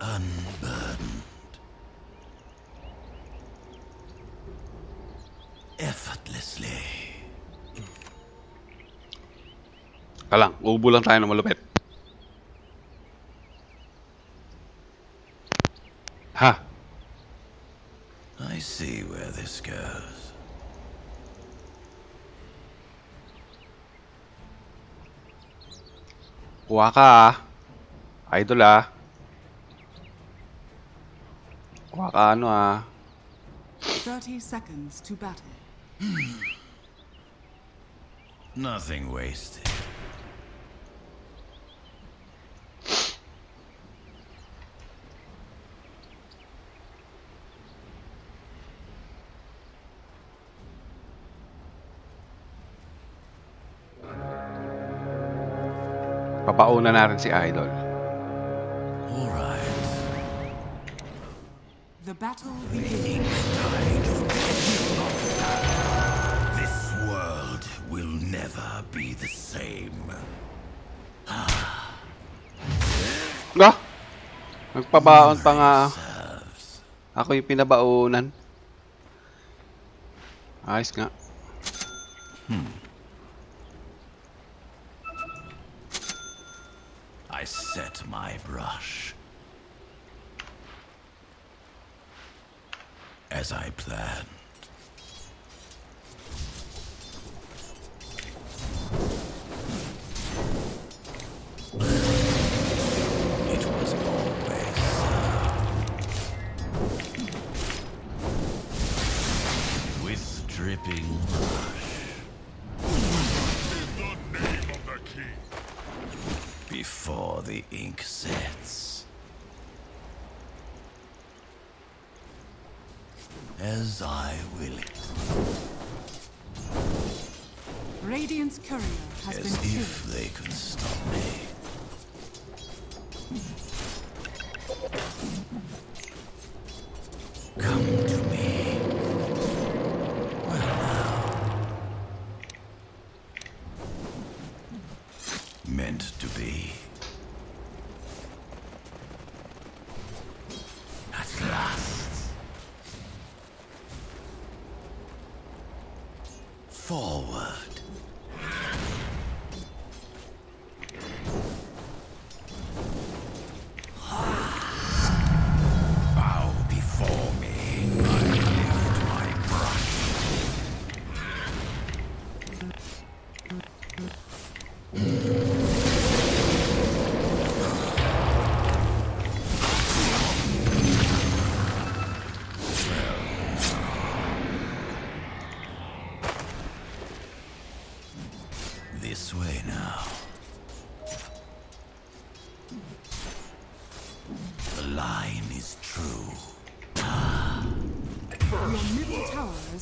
unburdened. Effortlessly. Ka lang, ubo lang tayo ng malupit. Ha? I see where this goes. Kuha ka ah. Idol ah. Kuha ka ano ah. 30 seconds to battle. Nothing wasted. Papauna natin si Idol. The battle begins. This world will never be the same. Ah! Nagpabaon pa nga. Ako yung pinabaunan. Ayos nga. I set my brush. As I planned. It was always so. With dripping before the ink sets. As I will it, Radiant's courier has as been killed. if they could stop me. Come to me. Well now. Meant to be.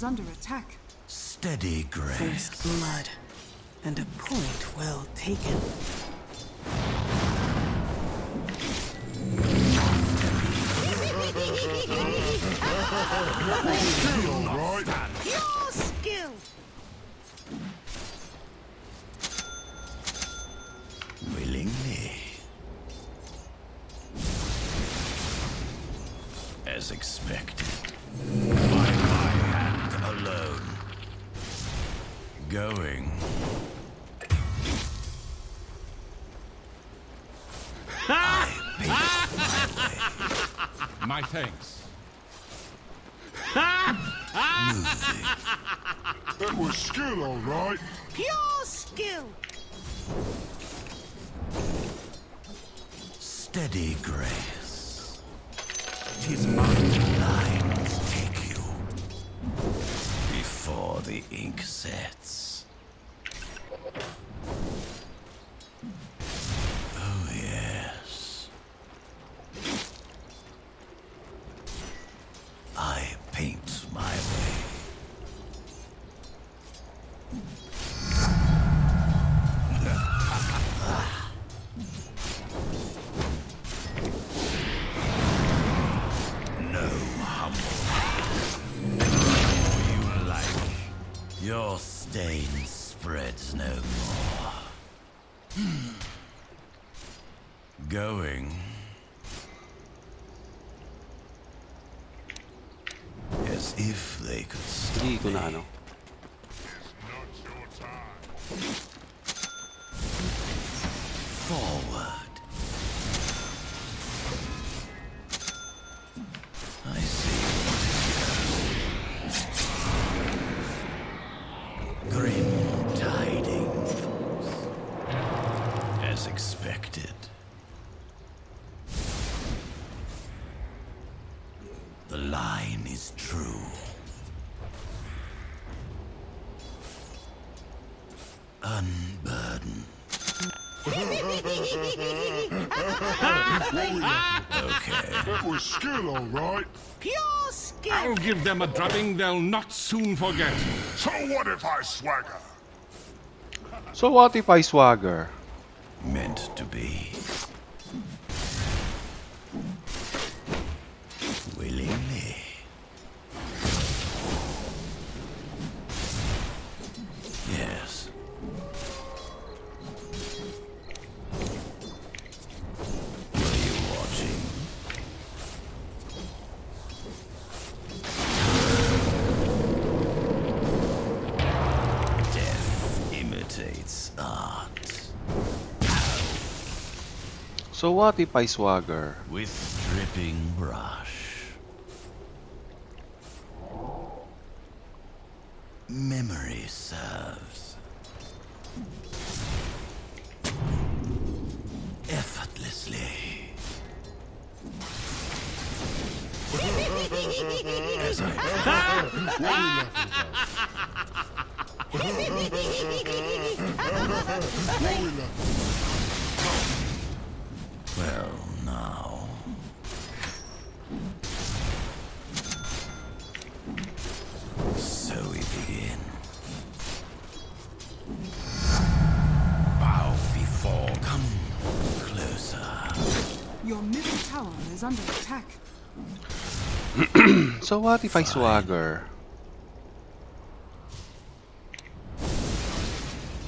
Under attack. Steady grace. First blood. And a point well taken. Your skill! Willingly. As expected. Going. I paved My thanks. That was skill, all right. Pure skill! Steady grace. flame spreads no more. Hmm. Going. As if they could stop me. It's Fall I'll give them a drubbing they'll not soon forget. So what if I swagger? So what if I swagger? Meant to be. So what if I swagger? with dripping brush. What if I swagger?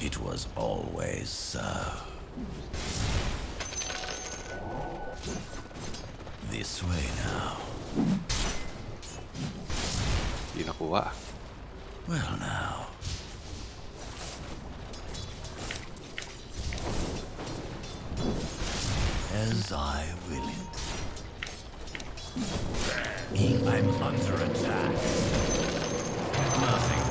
It was always so. This way now. Nakuha. Well now. As I will. I'm under attack. Nothing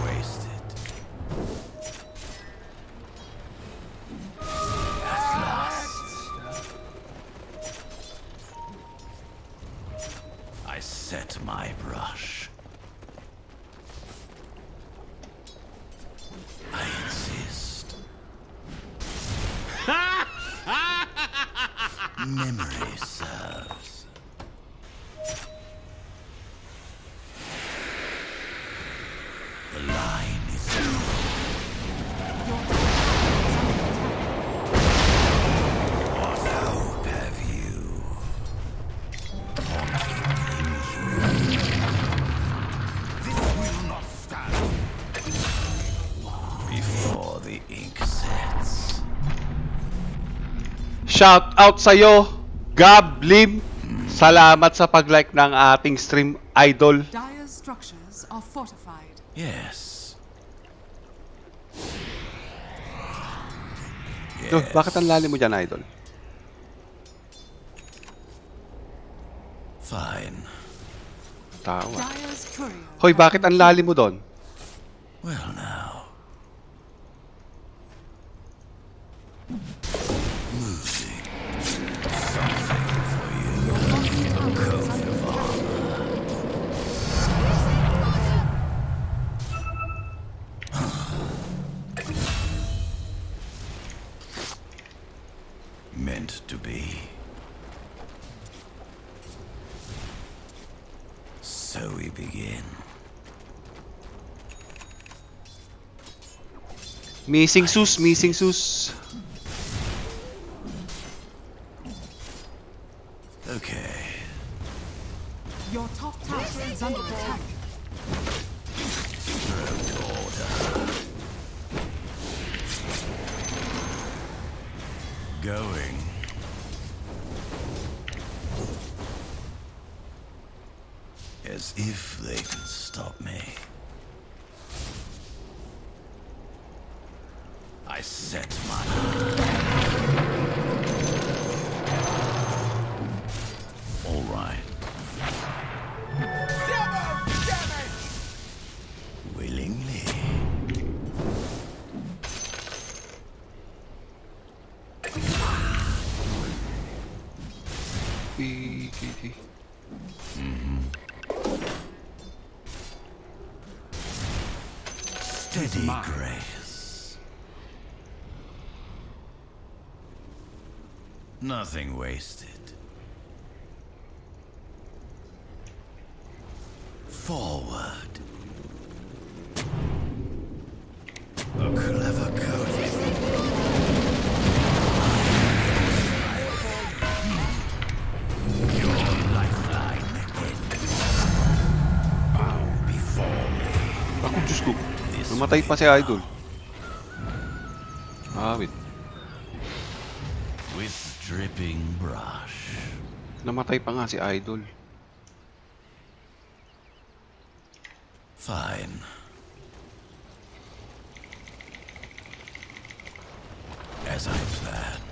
Shout out sa'yo, Gab Lim. Salamat sa pag-like ng ating stream, Idol. Dire's structures are fortified. Yes. Duh, bakit ang lalim mo dyan, Idol? Fine. Tawa. Hoy, bakit ang lalim mo doon? Well now. To be. So we begin. Missing sus, missing sus. Okay. Your top tower is under attack. Road order. Going. Stop me. I set my... Nothing wasted. Forward. A clever coating. Your lifeline ends. Bow before me. Ako, Diyos ko. Namatay pa si Idol. Ah. With dripping brush. Namatay pa nga si Idol. Fine. As I planned.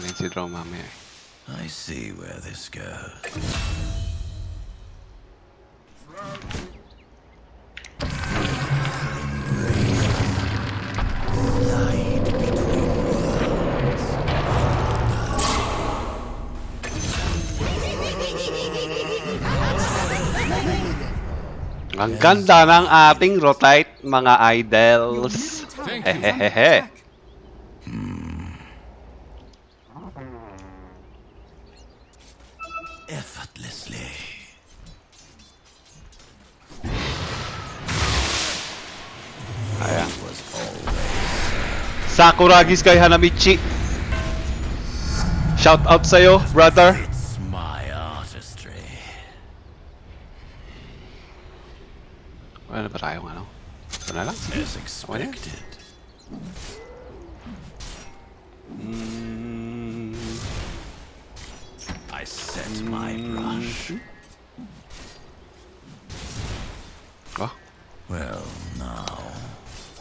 Draw, mag-aanin si I see where this goes. Lied between worlds. Ang ganda ng ating Rotite, mga idols. Hehehehe. Ayan. Sakuragi Sky Hanamichi. Shout out sa'yo, brother. it's my artistry. Ano ba tayong ano? Ito na lang. As expected. Mm, I set my brush. oh. Well, now.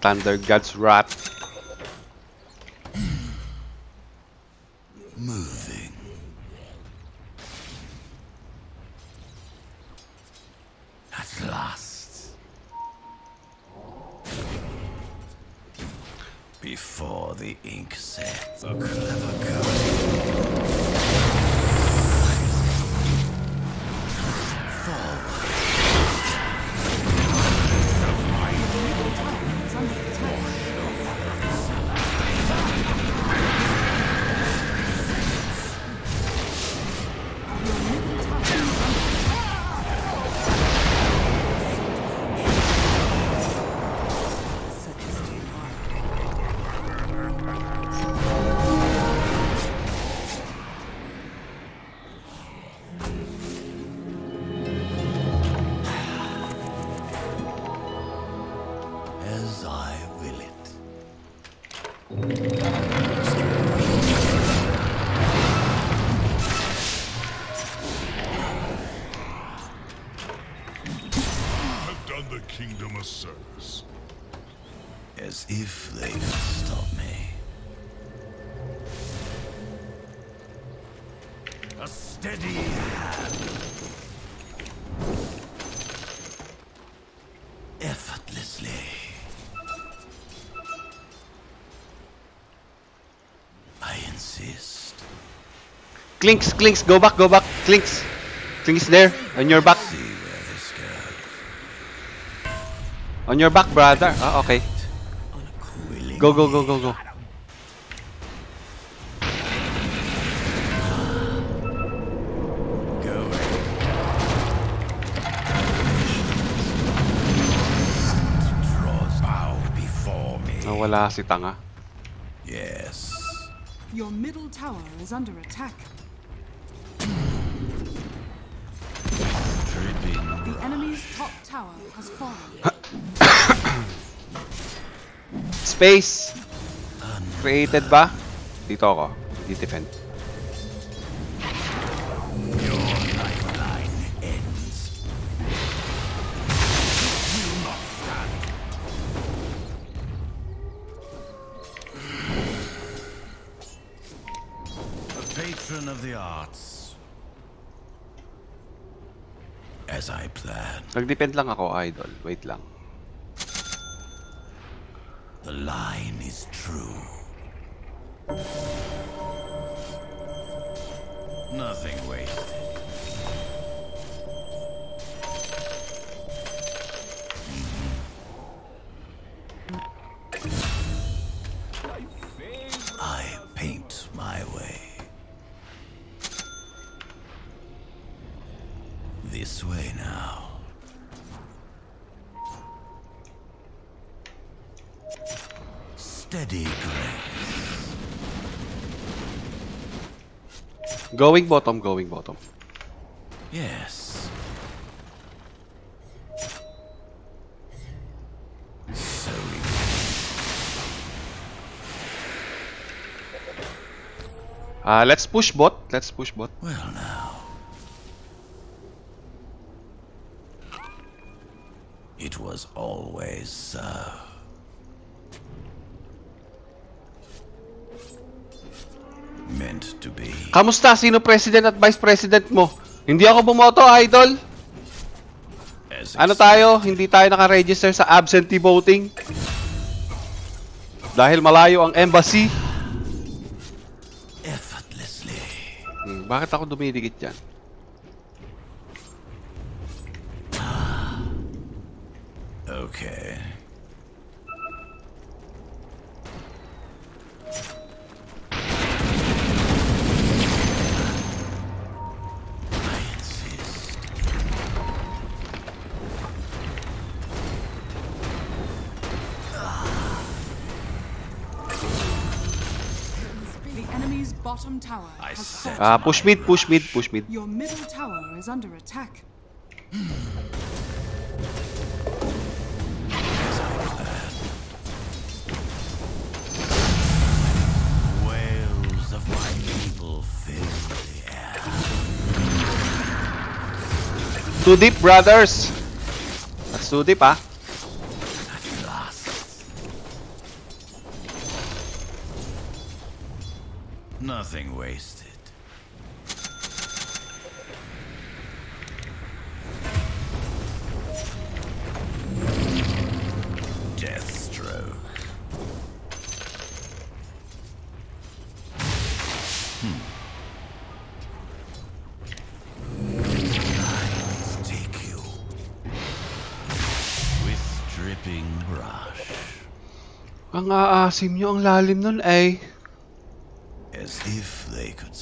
Thunder God's Wrath. kingdom a service. As if they could stop me. A steady hand. Effortlessly. I insist. Clinkz, clinkz, go back, go back, clinkz. Clinkz there, on your back. See. On your back, brother. Ah, okay. Go, go, go, go, go. going. Draws bow before me. Nawala si Tanga. Yes. Your middle tower is under attack. The enemy's top tower has fallen. Space! Created ba? Dito ako. Di-defend. Of the arts. As I planned, Nag-defend lang ako, idol. Wait lang. Line is true. Nothing wasted. Going bottom, going bottom. Yes. So Ah, let's push bot. Let's push bot. well now. It was always so. Meant to be. Kamusta? Sino president at vice president mo? Hindi ako bumoto, idol. Ano tayo? Hindi tayo naka-register sa absentee voting. Dahil malayo ang embassy. effortlessly. Hmm, bakit ako dumidikit dyan? Okay. Bottom tower I has said fallen. Ah, push mid, push mid, push mid. Your middle tower is under attack. Wails of my people fill the air. Too deep, brothers. That's too deep, ah. Nothing wasted. Deathstroke. Hmm. Take you with dripping brush. Ang aasim nyo, ang lalim nun as if they could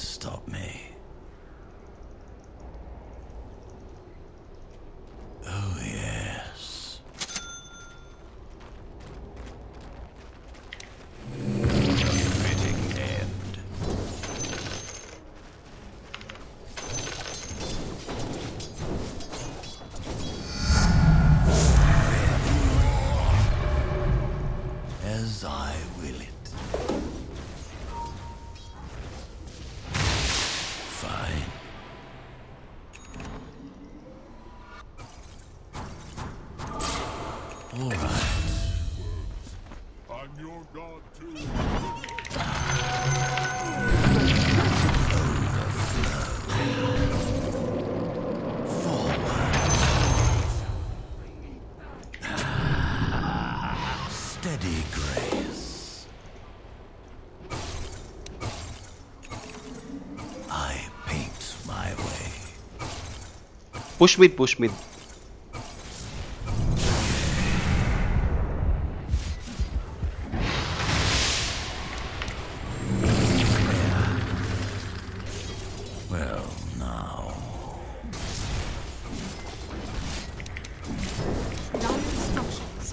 Push mid, push mid.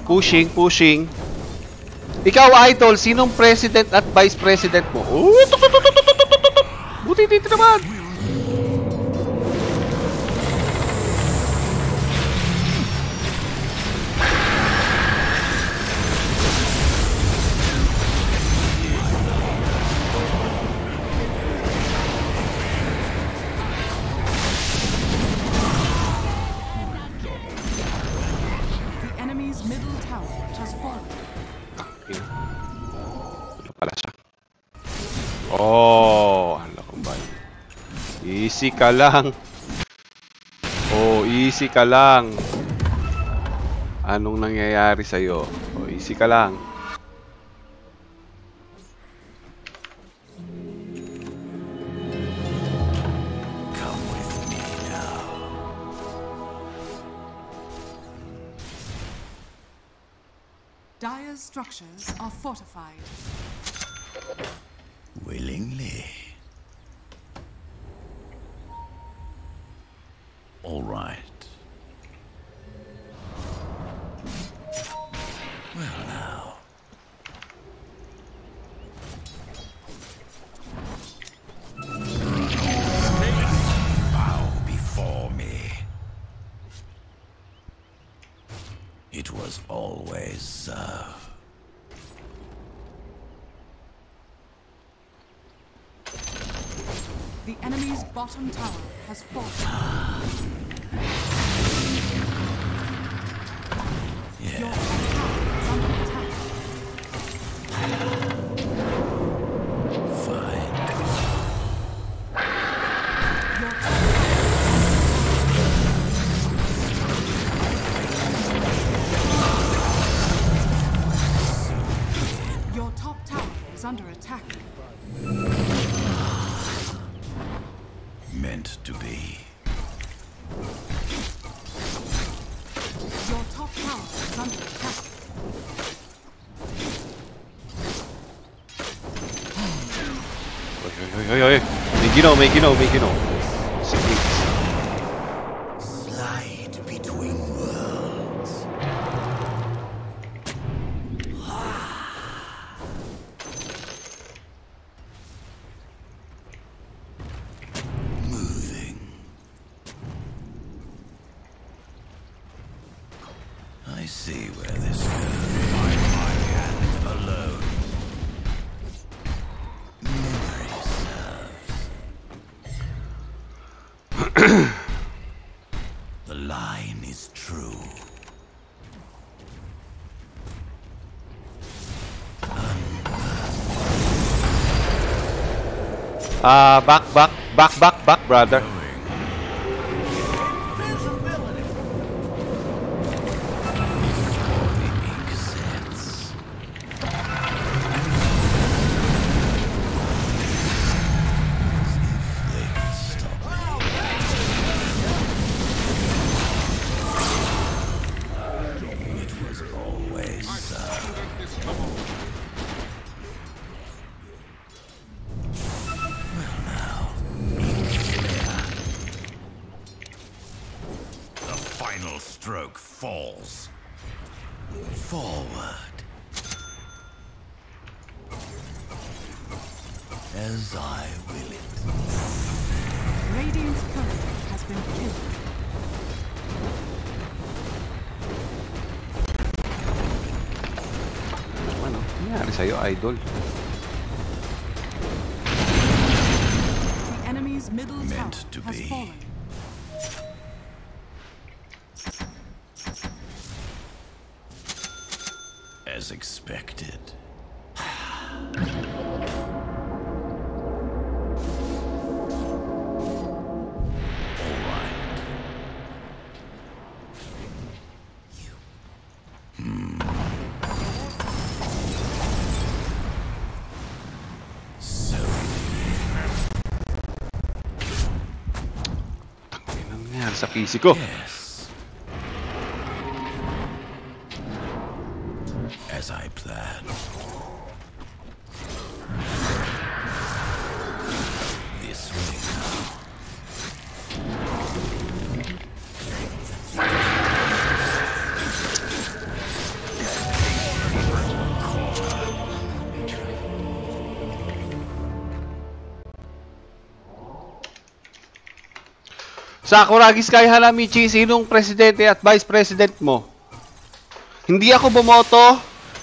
Pushing, pushing. Ikaw, Idol, sinong president at vice president mo? Oh, tuk, tuk, tuk, tuk, tuk, tuk, tuk, tuk. Buti dito naman. Easy ka lang. Oh, easy ka lang. Anong nangyayari sa'yo? Oh, easy ka lang. The enemy's bottom tower has fallen. Your know me, you know me, you know me. The line is true. Ah, back, back, back, back, back, brother. Nangyari sa'yo, Idol? The enemy's middle Meant to be. fallen. As expected. físico. Sakuragi Sky Hanamichi, sinong presidente at vice president mo? Hindi ako bumoto,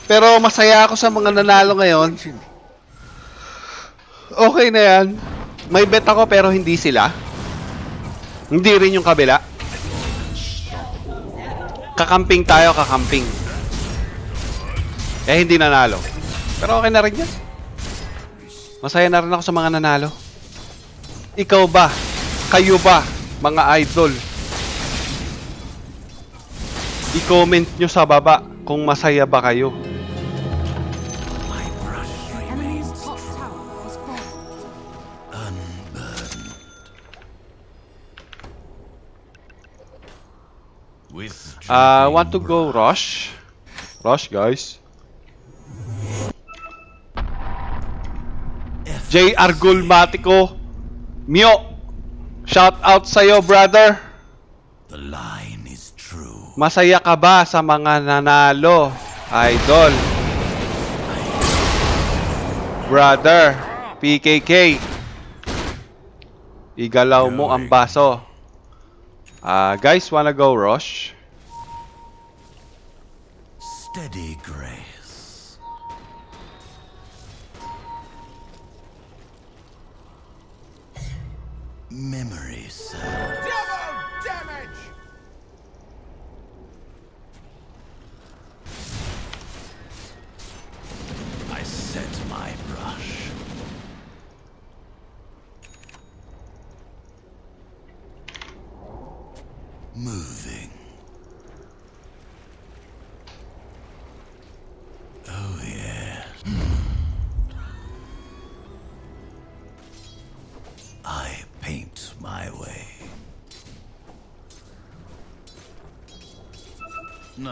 pero masaya ako sa mga nanalo ngayon. Okay na yan. May bet ako pero hindi sila. Hindi rin yung kabila. Kakamping tayo, kakamping. Eh, hindi nanalo. Pero okay na rin yan. Masaya na rin ako sa mga nanalo. Ikaw ba? Kayo ba? mga idol. I-comment nyo sa baba kung masaya ba kayo. Uh, want to go rush? Rush, guys. JR Gulmatico. Mio! Shout out sa'yo, brother. The line is true. Masaya ka ba sa mga nanalo, idol? Brother, PKK. Igalaw mo ang baso. Ah, guys, wanna go rush? Steady grace. Memory serves.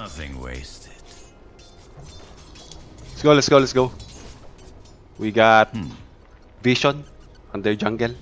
Nothing wasted. Let's go, let's go, let's go. We got hmm. Vision under jungle.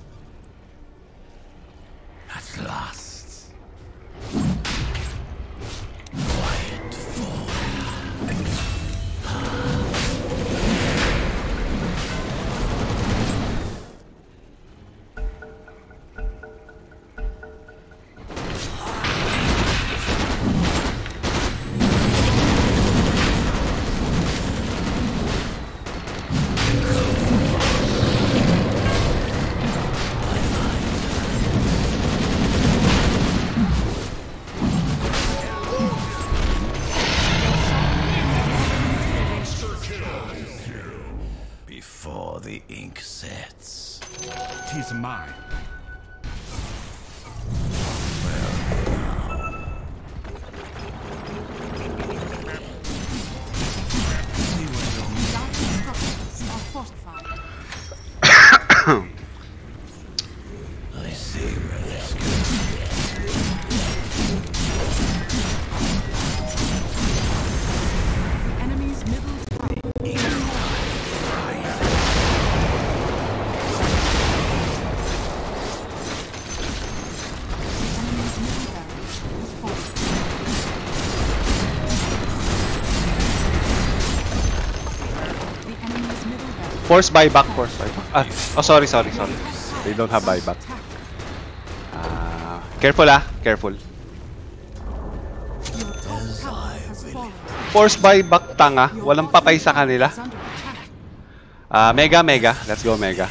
Force buyback, force buyback. Ah, oh, sorry, sorry, sorry. They don't have buyback. Ah, careful ah, careful. Force buyback tanga, walang patay sa kanila. Ah, mega, mega. Let's go, mega.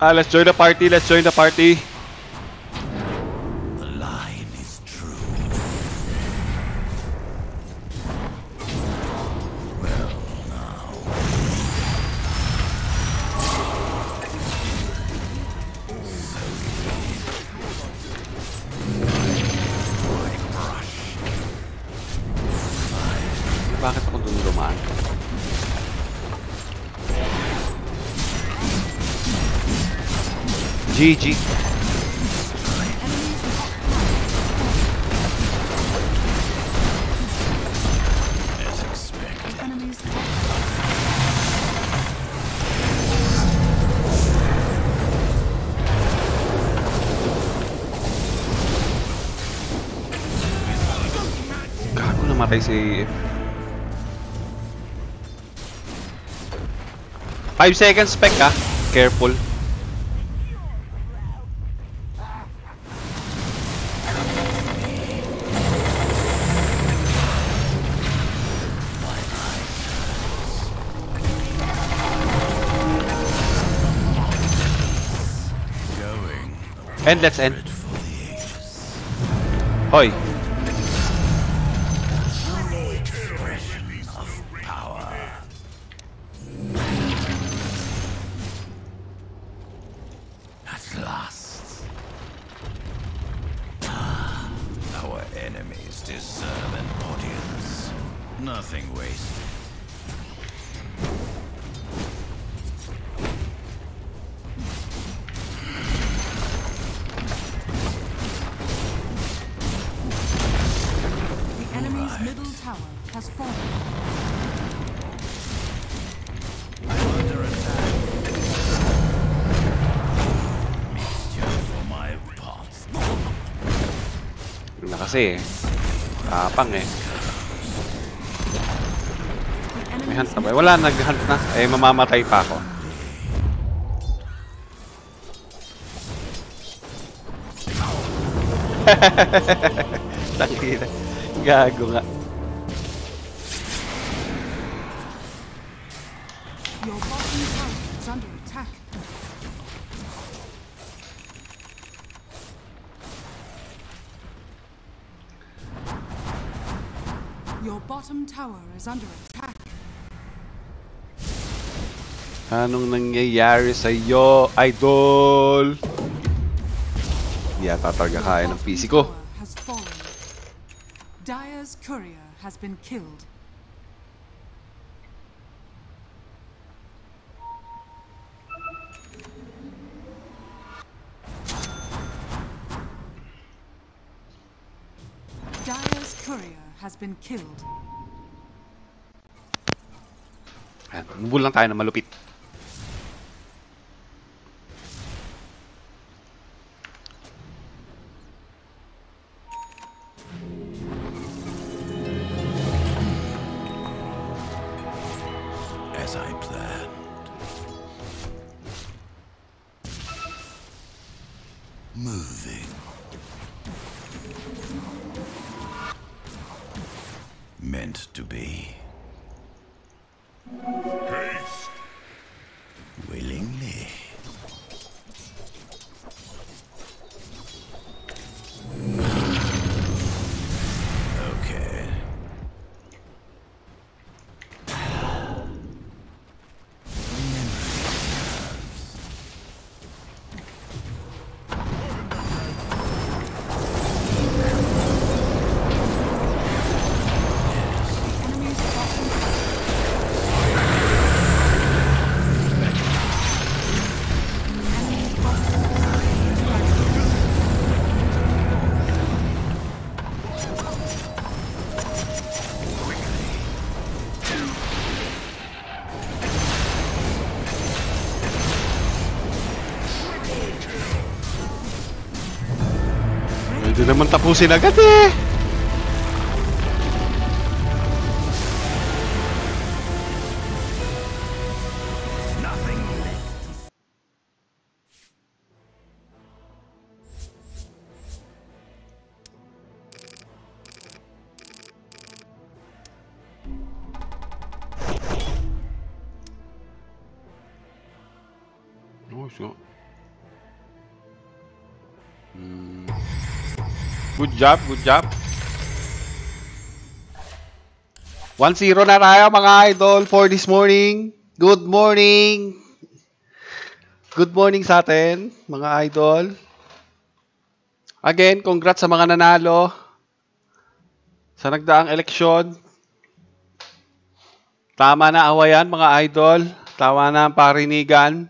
Ah, let's join the party. Let's join the party. 5 seconds spec ah. Careful. And let's end. Red for the ages. Hoy. Kasi eh. Tapang eh. May hunt na ba? Wala, nag-hunt na. Eh, mamamatay pa ako. Tangina. Gago nga. Tower is under attack. Anong nangyayari sa iyo, idol? Hindi yata talaga kaya ng PC ko. tower has fallen. Dire's courier has been killed. Dire's courier has been killed. Bubul lang tayo na malupit. As I planned. Moving. Meant to be. Tapusin agad eh. Good job, good job. 1-0 na tayo mga idol for this morning. Good morning. Good morning sa atin, mga idol. Again, congrats sa mga nanalo sa nagdaang eleksyon. Tama na awayan, mga idol. Tama na ang parinigan.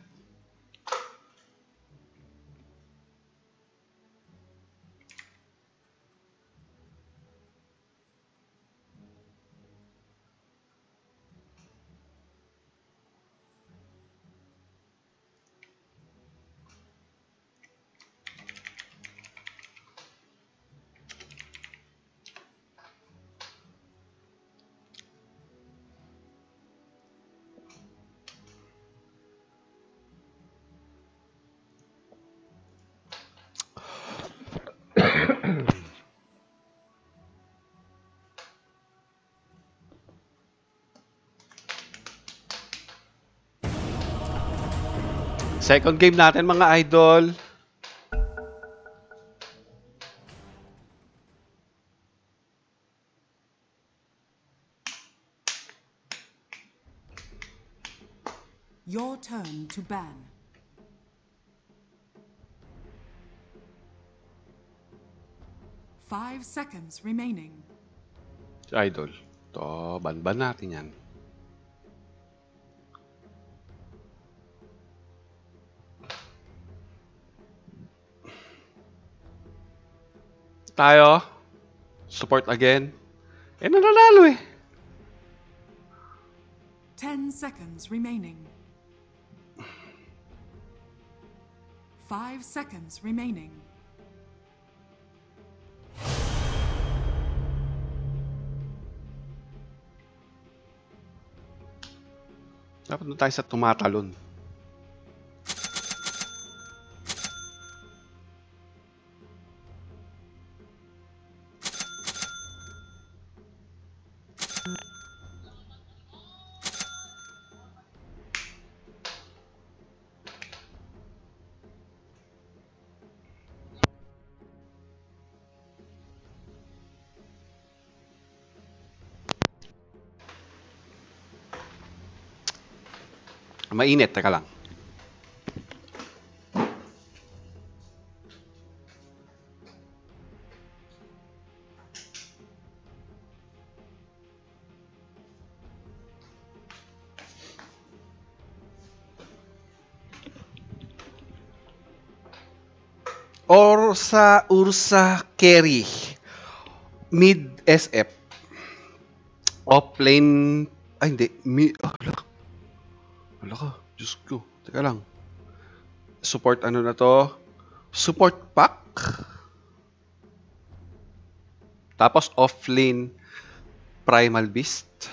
Second game natin mga idol. Your turn to ban. Five seconds remaining. Idol. To, ban-ban natin yan. Tayo. Support again. Eh, nananalo eh. Ten seconds remaining. Five seconds remaining. Dapat na tayo sa tumatalon. Mainit, teka lang. Orsa Ursa Carry. Mid SF. Offlane. Ay, hindi. Mid. Oh, Teka lang. Support ano na to? Support pack. Tapos offlane Primal Beast.